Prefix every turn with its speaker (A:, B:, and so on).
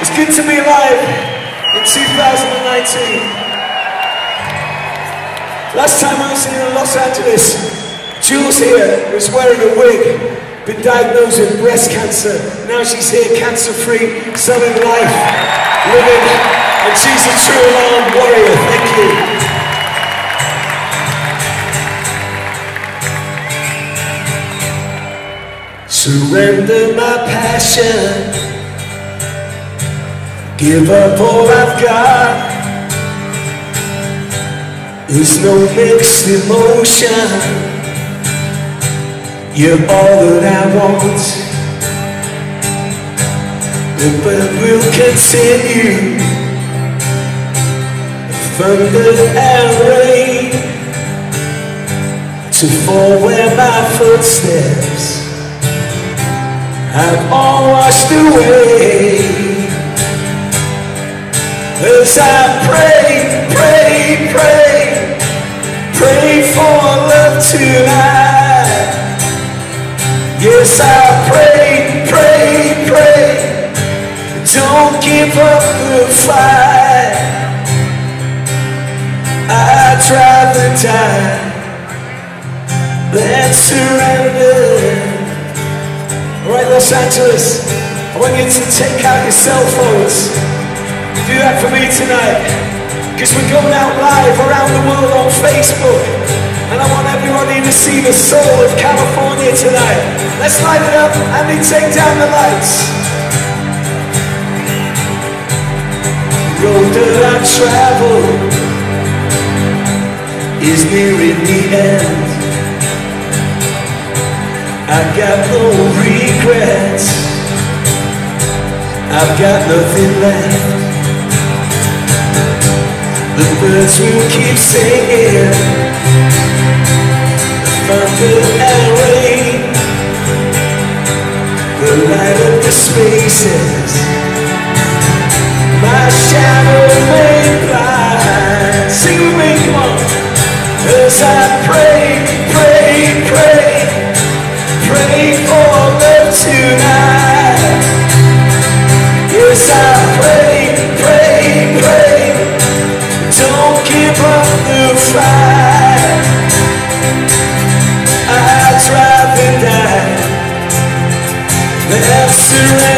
A: It's good to be alive in 2019. Last time I was in Los Angeles, Jules here was wearing a wig, been diagnosed with breast cancer. Now she's here cancer-free, selling life, living, and she's a true alarm warrior. Thank you. Surrender my passion. Give up all I've got. There's no mixed emotion. You're all that I want. But we'll continue. Thunder and rain to fall where my footsteps have all washed away. As I pray, pray, pray, pray for love tonight. Yes, I pray, pray, pray, don't give up the fight. I'd rather die than surrender. Los Angeles, I want you to take out your cell phones. Do that for me tonight. Because we're going out live around the world on Facebook. And I want everybody to see the soul of California tonight. Let's light it up and then take down the lights. The road that I travel is nearing the end. Got nothing left. The birds will keep singing. The and rain The light of the spaces. My shadow may blind. Sing with me, come on. As I pray, pray. Surrender.